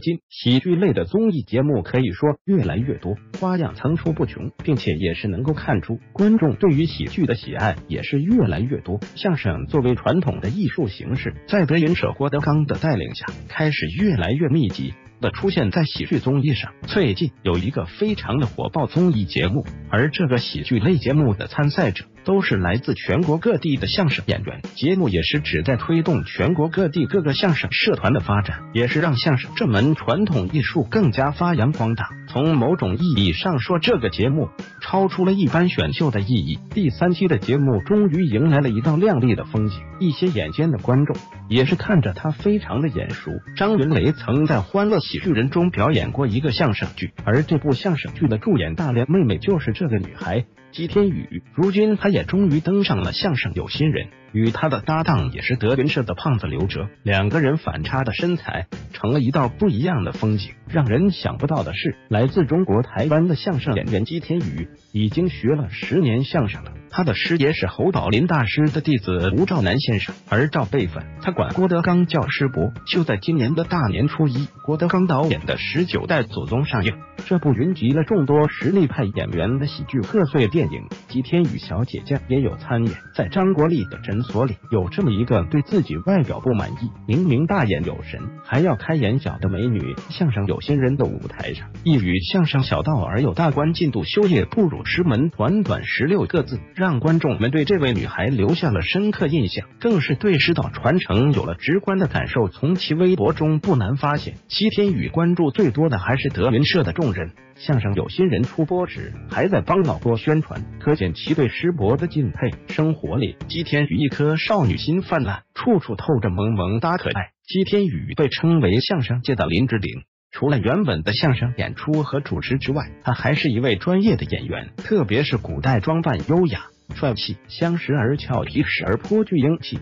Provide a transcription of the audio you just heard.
今喜剧类的综艺节目可以说越来越多，花样层出不穷，并且也是能够看出观众对于喜剧的喜爱也是越来越多。相声作为传统的艺术形式，在德云社郭德纲的带领下，开始越来越密集。的出现在喜剧综艺上，最近有一个非常的火爆综艺节目，而这个喜剧类节目的参赛者都是来自全国各地的相声演员。节目也是旨在推动全国各地各个相声社团的发展，也是让相声这门传统艺术更加发扬光大。从某种意义上说，这个节目超出了一般选秀的意义。第三期的节目终于迎来了一道亮丽的风景，一些眼尖的观众也是看着他非常的眼熟。张云雷曾在《欢乐喜剧人》中表演过一个相声剧，而这部相声剧的助演大连妹妹就是这个女孩姬天宇。如今，他也终于登上了相声有心人。与他的搭档也是德云社的胖子刘哲，两个人反差的身材成了一道不一样的风景。让人想不到的是，来自中国台湾的相声演员姬天宇已经学了十年相声了。他的师爷是侯宝林大师的弟子吴兆南先生，而赵辈分他管郭德纲叫师伯。就在今年的大年初一，郭德纲导演的十九代祖宗上映，这部云集了众多实力派演员的喜剧贺岁电影，姬天宇小姐姐也有参演，在张国立的真。所里有这么一个对自己外表不满意，明明大眼有神，还要开眼角的美女。相声有心人的舞台上，一语相声小道而有大观，进度修业不辱师门。短短十六个字，让观众们对这位女孩留下了深刻印象，更是对师道传承有了直观的感受。从其微博中不难发现，齐天宇关注最多的还是德云社的众人。相声有心人出播时，还在帮老郭宣传，可见其对师伯的敬佩。生活里，姬天宇一颗少女心泛滥，处处透着萌萌哒可爱。姬天宇被称为相声界的林志玲，除了原本的相声演出和主持之外，他还是一位专业的演员，特别是古代装扮优雅。帅气，相识而俏皮，时而颇具英气。